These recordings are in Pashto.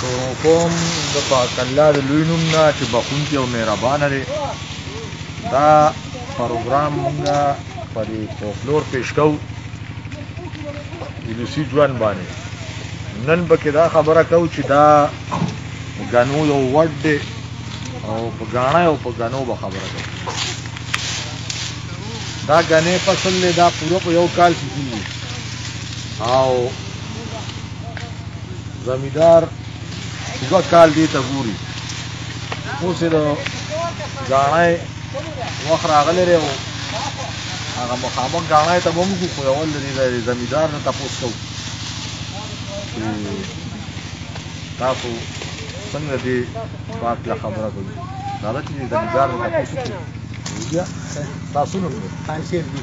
شروع کوم د پاک الله د لوی نوم نه چې بخونکی او مهربان دی دا پروګرام مونږه په دې فولکلور پیش کوو ولسی ژوند باندې نن به کې دا خبره کوو چې دا غنو یو وډ دی او په غاڼه او په غنو به خبره کوو دا غنې فصل له دا پوره په یو کال کې او زمیدار دوه کال دی ته ګوري اوس د ګاڼای وخت راغلی دی او هغه مخامخ ګاڼای ته به موږ خو یو ول دی د زمیدار نه تپوس کوو تاسو څنګه دی پاک له خبره کوي دا چې زمیدار نه تپوس کوو تاسو نو خان شیر دی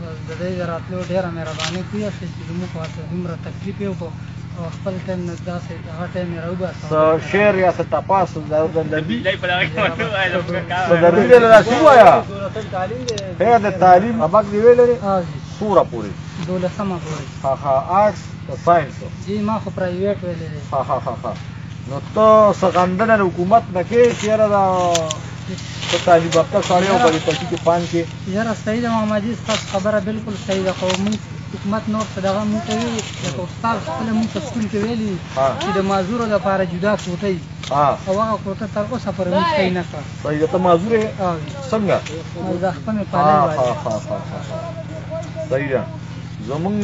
بس د دی د راتلو ډیره مهرباني پوه شئ چې زموږ په هڅه دومره تکلیف یې وکړو او خپل ټایم نه داسې هغه ټایم یې راوباسه څه شعر یا څه تپاس د لربي څه لربي دی له شو وایا هغه د تعلیم ابک دی ویل لري سوره پوری دولسمه پوری ها ها آرټس او ساينس جی ما خو پرایویټ ویل لري ها ها ها ها نو ته څه غندنه حکومت نه کې چیرې دا ته طالب ته سړی او بری پټی کې پان کې یاره صحیح ده محمدی ستاسو خبره بالکل صحیح ده خو موږ حکومت نور څه دغه موږ ته ویلي لکه استاد خپله موږ ته سکول کې ویلي چې د معذورو لپاره جدا کوټه وي او هغه کوټه تر اوسه پورې موږ صحیح نه کړه صحیح ده ته معذور یې څنګه دا خپه مې پالې صحیح ده زمونږ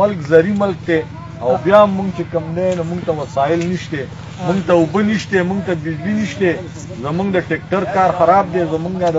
ملک زری ملک ته او بیا مونږ چې کم نه نو مونږ ته وسایل نشته مونږ ته وب نشته مونږ ته بجلی نشته زمونږ د ټریکټر کار خراب دی زمونږ د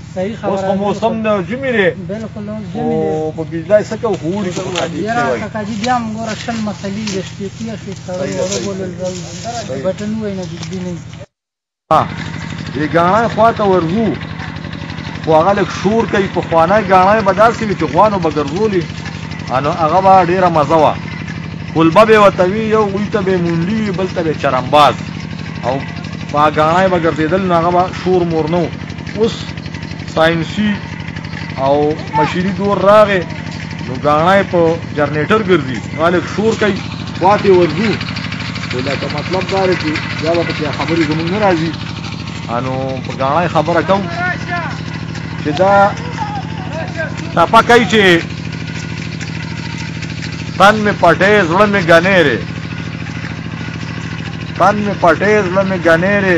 صحیح خبره اوس خو موسم نه جمعې دی بالکل اوس جمعې دی او په بجلای څه کوو خو وړي کوو یاره کاکا جي بیا هم ګوره شل مسلې د شپې تېر شوې سړی وړو بولل راوځي بټن ووایي نه بجلي نه وي د ګاڼه خوا ته ورځو خو هغه لږ شور کوي پخوانی ګاڼی به داسې وي چې غوانو به ګرځولي نو هغه به ډېره مزه وه کلبه به یې ورته وي یو غوی ته به یې مونډي وي بل ته به یې چرمباز او په ګاڼی به ګرځېدل نو هغه به شور مور نه و اوس ساينسي او مشيني دور راغی نو ګاڼه په جنریټر ګرځي خلک شور کوي خواته ورځو خو دا که مطلب دا دی چې بیا به پکې خبرې زموږ نه راځي نو په ګاڼه خبره کوو چې دا ټپه کوي چې تن مې پټې زړه مې ګنېرې تن مې پټې زړه مې ګنېرې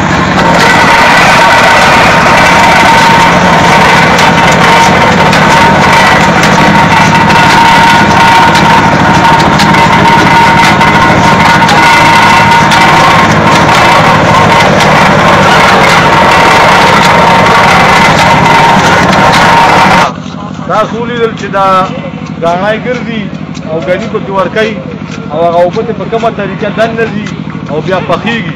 تاسو ولیدل چې دا غاڼای ګرځي او غني په کې ورکای او هغه وبته په کومه طریقه دنه دي او بیا پخېږي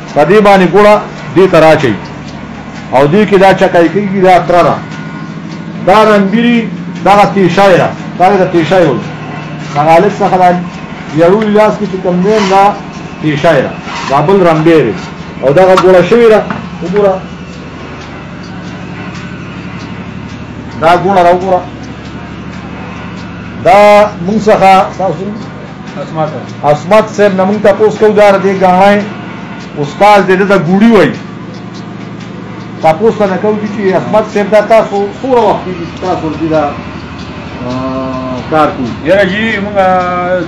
په دې باندې ګوړه دې ته راچي او دې کې دا چکای کېږي دا ترنه دا رنبيري دغه تیشای را دا د تیشای وایي هغه الک څخه دا یو لاس کې کوم دی دا تیشای را دا بل رنبیر او دغه ګوړه شوی را وګوره دا ګوړه را وګوره دا موږ څخه تاسو اسمت صاحب نه موږ تاسو کو دار دی غاڼای استاد دې د ګوډي وای تاسو نه کوم چې اسمت صاحب دا تاسو سوره وخت دي تاسو دې دا کار کوو یاره جی موږ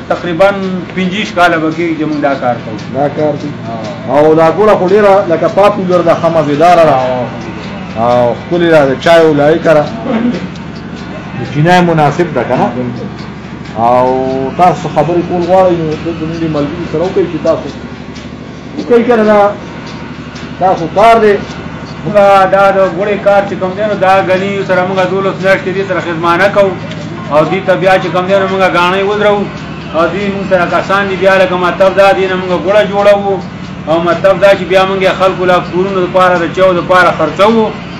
تقریبا 25 کاله بګي چې موږ دا کار کوو دا کار کوو او دا ګوره خو ډیره لکه پاپولر د خمزدار را او خپل را چای ولای کرا جنای مناسب ده کنه او تاسو خبرې کول غواړئ نو د دې ملګرو سره وکړئ چې تاسو وکړئ کنه دا تاسو کار دی موږ دا د ګوړې کار چې کوم دی نو دا غني سره موږ دولس میاشتې دې سره خدمانه کوو او دې ته بیا چې کوم دی نو موږ غاڼې ودرو او دې موږ سره کسان دي بیا لکه مطلب دا دی نه موږ ګوړه جوړو او مطلب دا چې بیا موږ خلکو لا کورونو لپاره د چاو لپاره خرڅو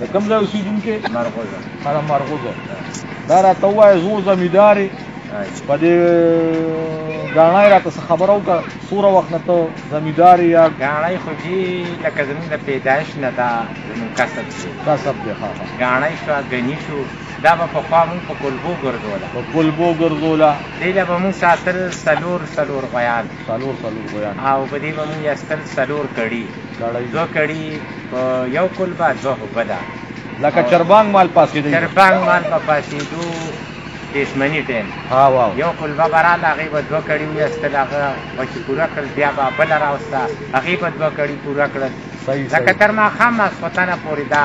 د کوم ځای اوسیدونکي مرغوزه هغه مرغوزه دا راته وایي زه زمیندار په دې غاڼای راته څه خبره وکړه سوره وخت نه ته زمیندار یا غاڼای خو جی لکه زموږ د پیدایش نه دا زموږ کسب دی کسب دی ها غاڼای شو غنی شو دا به په خوا مونږ په کولبو ګرځوله په کولبو ګرځوله دی له به مونږ ساتل څلور څلور غیان څلور څلور غویان او په دې به موږ استل څلور کړي دوه کړي په یو کل به دوه هوبه ده لکه چربانګ مال پاسېدو چربانګ مال به پاسېدو دشمني ټیم یو کل به براله هغې به دوه کړي ویستل هغه به چې پوره کړل بیا به بله راوسته هغې به دوه کړي پوره کړل لکه تر ماښام ماسخوتنه پورې دا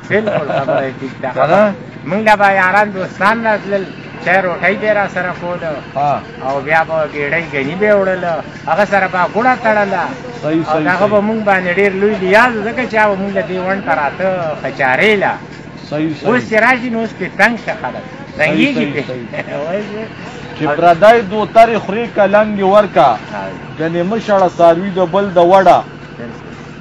بالکل خبره یې ټیک ده خبره مونږ له به یاران دوستان راتلل چای روټۍ به یې را سره کوله او بیا به ګېډۍ ګني به یې وړله هغه سره به ګوړه تړله او دغه به مونږ باندې ډېر لوی لیاز ځکه چې هغه مونږ له دې ونډ ته راته خچارې له اوس چې راشي نو اوس پې تنګ شه خلک تنګېږي پې چې پردی دوترې خورې کلنګې ورکه ګنې مشړه څاروي د بل د وړه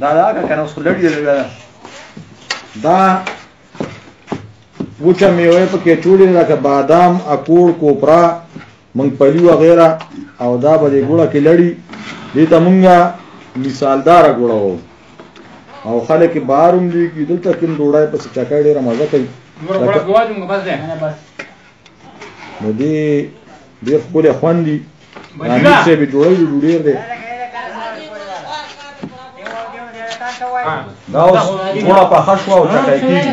دا دا که کنه اوس خو لړی لګا دا دا وچه میوه پکې ټولې لکه بادام اکوړ کوپرا مونږ پلی وغیره او دا به دې ګوړه کې لړي دې ته مونږه مثالدار ګوړه وو او خلک بهر هم لیږي دلته کوم ډوډۍ پسې چکه ډېره مزه کوي نو دې ډېر ښکلی خوند دي امیر صاحب یې ډوډۍ ډو ډېر دی دا اوس ګوړه پخه شوه او چکه کېږي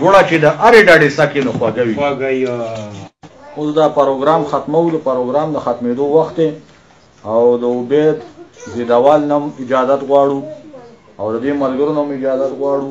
ګوړه چې د ارې ډاډې سکې نو خوږه وي خوږه یا اوس دا پروګرام ختمو د پروګرام د ختمېدو وخت او د عبید زیدوال نم اجازت غواړو او د دې ملګرو نم اجازت غواړو